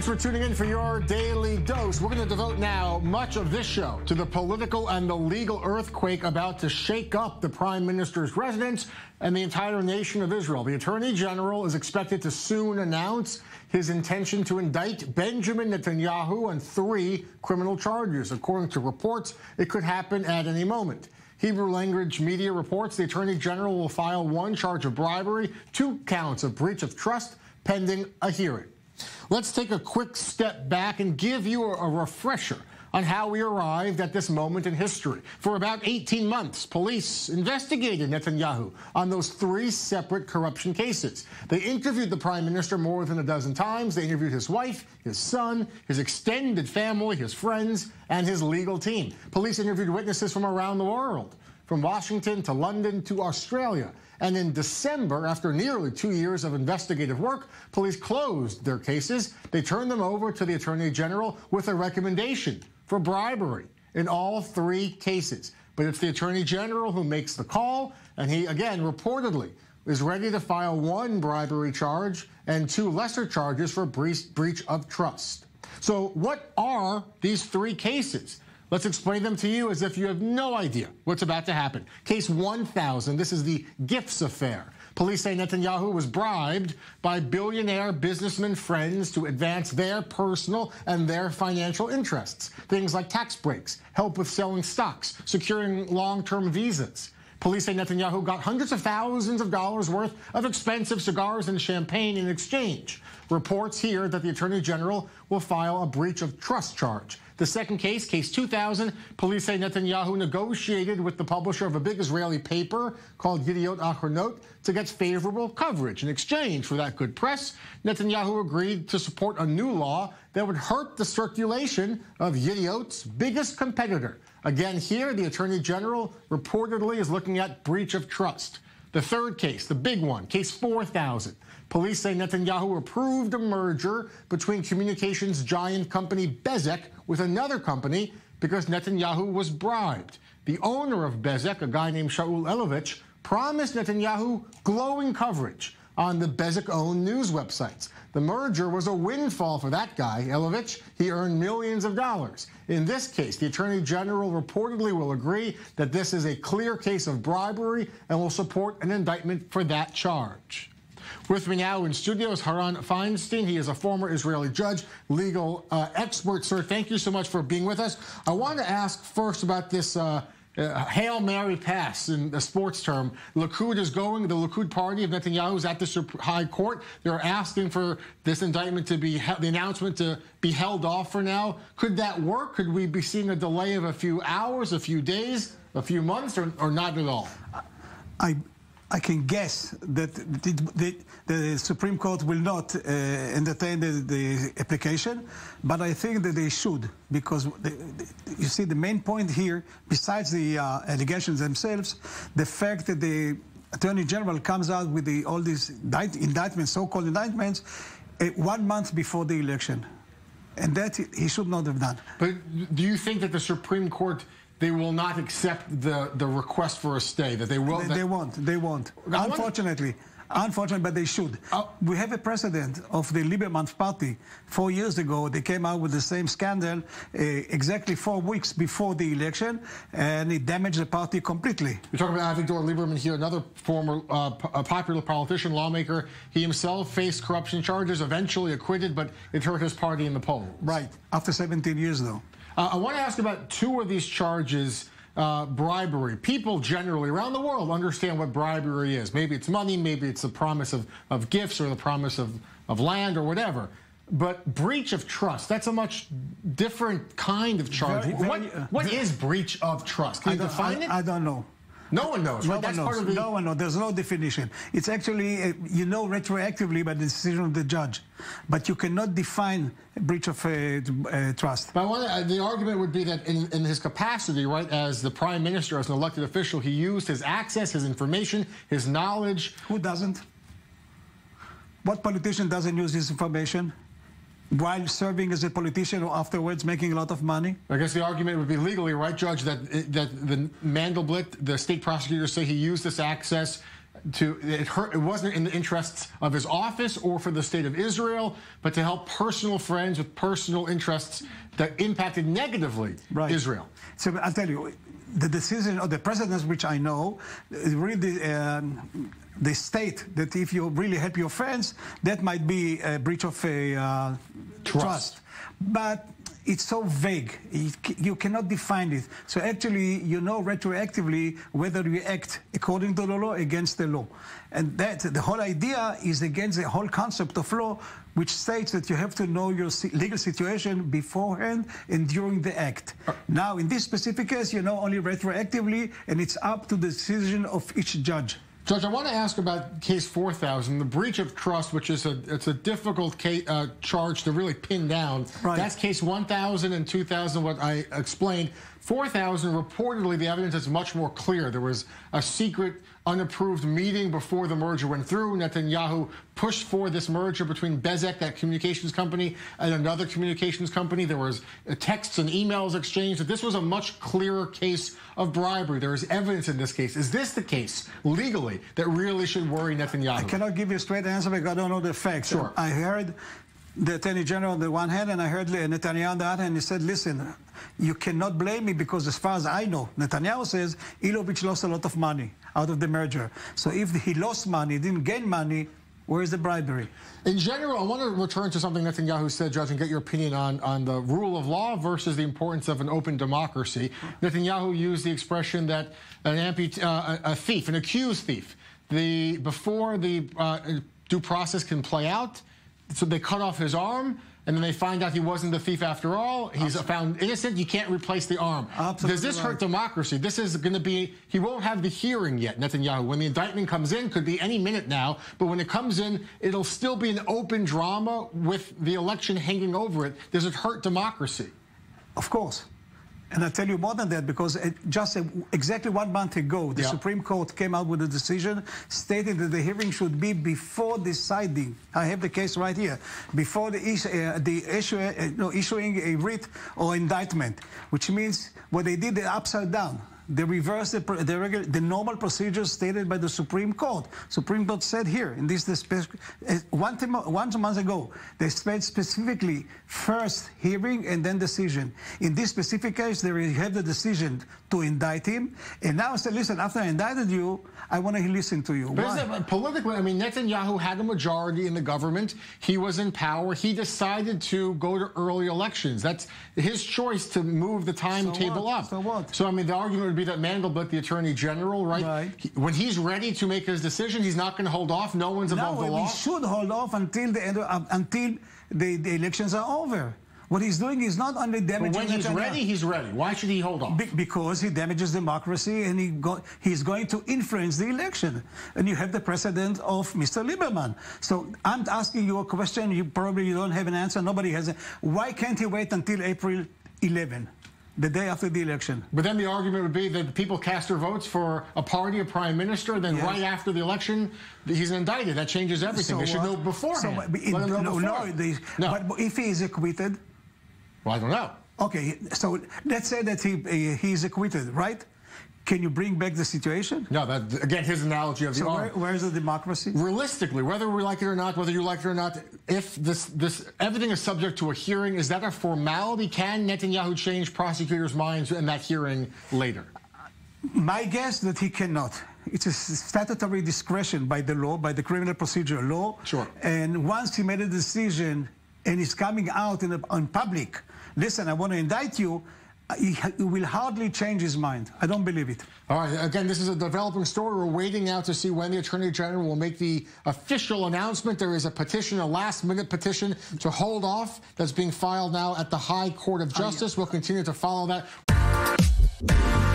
Thanks for tuning in for your daily dose. We're going to devote now much of this show to the political and the legal earthquake about to shake up the prime minister's residence and the entire nation of Israel. The attorney general is expected to soon announce his intention to indict Benjamin Netanyahu on three criminal charges. According to reports, it could happen at any moment. Hebrew language media reports the attorney general will file one charge of bribery, two counts of breach of trust pending a hearing. Let's take a quick step back and give you a, refresher on how we arrived at this moment in history. For about 18 months, police investigated Netanyahu on those three separate corruption cases. They interviewed the prime minister more than a dozen times. They interviewed his wife, his son, his extended family, his friends, and his legal team. Police interviewed witnesses from around the world, from Washington to London to Australia. And in December, after nearly two years of investigative work, police closed their cases. They turned them over to the Attorney General with a recommendation for bribery in all three cases. But it's the Attorney General who makes the call, and he, again, reportedly, is ready to file one bribery charge and two lesser charges for breach, of trust. So, what are these three cases? Let's explain them to you as if you have no idea what's about to happen. Case 1000, this is the gifts affair. Police say Netanyahu was bribed by billionaire businessmen friends to advance their personal and their financial interests. Things like tax breaks, help with selling stocks, securing long-term visas. Police say Netanyahu got hundreds of thousands of dollars worth of expensive cigars and champagne in exchange. Reports here that the Attorney General will file a breach of trust charge. The second case, case 2000, police say Netanyahu negotiated with the publisher of a big Israeli paper called Yediot Ahronot to get favorable coverage. In exchange for that good press, Netanyahu agreed to support a new law that would hurt the circulation of Yediot's biggest competitor. Again, here, the Attorney General reportedly is looking at breach of trust. The third case, the big one, case 4000. Police say Netanyahu approved a merger between communications giant company Bezeq with another company because Netanyahu was bribed. The owner of Bezeq, a guy named Shaul Elovitch, promised Netanyahu glowing coverage on the Bezeq-owned news websites. The merger was a windfall for that guy, Elovitch. He earned millions of dollars. In this case, the Attorney General reportedly will agree that this is a clear case of bribery and will support an indictment for that charge. With me now in studio is Haran Feinstein. He is a former Israeli judge, legal uh, expert. Sir, thank you so much for being with us. I want to ask first about this uh, uh, Hail Mary pass in the sports term. Likud is going, the Likud party of Netanyahu is at the High Court. They're asking for this indictment to be, the announcement to be held off for now. Could that work? Could we be seeing a delay of a few hours, a few days, a few months, or, or not at all? I, I can guess that the, the, Supreme Court will not uh, entertain the, the, application, but I think that they should, because you see, the main point here, besides the uh, allegations themselves, the fact that the Attorney General comes out with the, all these indictments, so-called indictments, uh, one month before the election. And that he should not have done. But do you think that the Supreme Court they will not accept the, the request for a stay, that they will... They, they won't, they won't. Unfortunately. Unfortunately, but they should. Uh, we have a precedent of the Lieberman party. Four years ago, they came out with the same scandal uh, exactly four weeks before the election, and it damaged the party completely. You're talking about Avigdor Lieberman here, another former uh, popular politician, lawmaker. He himself faced corruption charges, eventually acquitted, but it hurt his party in the polls. Right, after 17 years, though. Uh, I want to ask about two of these charges. Uh, bribery. People generally around the world understand what bribery is. Maybe it's money, maybe it's the promise of, of gifts or the promise of, of land or whatever. But breach of trust, that's a much different kind of charge. Very, very, what, uh, what very, is breach of trust? Can you define I, it? I don't know. No one knows, right? No That's one knows. The... No one knows. There's no definition. It's actually, uh, you know retroactively by the decision of the judge. But you cannot define breach of uh, uh, trust. But uh, the argument would be that in, in, his capacity, right, as the prime minister, as an elected official, he used his access, his information, his knowledge. Who doesn't? What politician doesn't use his information? While serving as a politician or afterwards making a lot of money? I guess the argument would be legally, right, Judge, that that the Mandelblit, the state prosecutors say he used this access to it hurt it wasn't in the interests of his office or for the state of Israel, but to help personal friends with personal interests that impacted negatively right. Israel. So I'll tell you, the decision of the precedents, which I know, really um, they state that if you really help your friends, that might be a breach of a uh, trust. trust. But it's so vague. You cannot define it. So actually, you know retroactively whether you act according to the law against the law. And that the whole idea is against the whole concept of law, which states that you have to know your legal situation beforehand and during the act. Uh. Now, in this specific case, you know only retroactively, and it's up to the decision of each judge. Judge, I want to ask about case 4000, the breach of trust, which is a it's a difficult case, uh, charge to really pin down. Right. That's case 1000 and 2000, what I explained. 4000, reportedly, the evidence is much more clear. There was a secret, unapproved meeting before the merger went through. Netanyahu pushed for this merger between Bezeq, that communications company, and another communications company. There was texts and emails exchanged. This was a much clearer case of bribery. There is evidence in this case. Is this the case, legally, that really should worry Netanyahu? I cannot give you a straight answer because I don't know the facts. Sure. I heard the Attorney General on the one hand, and I heard Netanyahu on the other hand. He said, listen, you cannot blame me because as far as I know, Netanyahu says Elovitch lost a lot of money out of the merger. So if he lost money, didn't gain money, where is the bribery? In general, I want to return to something Netanyahu said, Judge, and get your opinion on, on the rule of law versus the importance of an open democracy. Netanyahu used the expression that an uh, a thief, an accused thief, the before the uh, due process can play out, so they cut off his arm, and then they find out he wasn't the thief after all. He's Absolutely. found innocent. You can't replace the arm. Absolutely Does this right. hurt democracy? This is going to be, he won't have the hearing yet, Netanyahu. When the indictment comes in, could be any minute now, but when it comes in, it'll still be an open drama with the election hanging over it. Does it hurt democracy? Of course. And I tell you more than that because just exactly one month ago, the yeah. Supreme Court came out with a decision stating that the hearing should be before deciding. I have the case right here. Before the, uh, the issue, uh, no, issuing a writ or indictment, which means what they did, they upside down. They reversed the, the, regular, the normal procedures stated by the Supreme Court. Supreme Court said here, in this, this uh, one, one month ago, they said specifically first hearing and then decision. In this specific case, they have the decision to indict him, and now say, listen, after I indicted you, I want to listen to you. But politically, I mean, Netanyahu had a majority in the government. He was in power. He decided to go to early elections. That's his choice to move the timetable so up. So what? So I mean, the argument would be that Mandelblit, the Attorney General, right? right. He, when he's ready to make his decision, he's not going to hold off. No one's above no, the law. we should hold off until the end of, uh, until the, the elections are over. What he's doing is not only damaging. But when he's ready, he's ready. Why should he hold off? Be because he damages democracy and he go he's going to influence the election. And you have the precedent of Mr. Lieberman. So I'm asking you a question. You probably you don't have an answer. Nobody has. A, why can't he wait until April 11? The day after the election. But then the argument would be that people cast their votes for a party, a prime minister, then yes. right after the election, he's indicted. That changes everything. So they should know beforehand. So, Let know no, before. no, they, no. But if he is acquitted, well, I don't know. Okay, so let's say that he he's acquitted, right? Can you bring back the situation? No, that again, his analogy of the so arm. Where, where's the democracy? Realistically, whether we like it or not, whether you like it or not, if this this everything is subject to a hearing, is that a formality? Can Netanyahu change prosecutors' minds in that hearing later? My guess that he cannot. It's a statutory discretion by the law, by the criminal procedure law. Sure. And once he made a decision and he's coming out in, in public, listen, I want to indict you, he, he, will hardly change his mind. I don't believe it. All right. Again, this is a developing story. We're waiting now to see when the Attorney General will make the official announcement. There is a petition, a last-minute petition to hold off that's being filed now at the High Court of oh, Justice. We'll continue to follow that.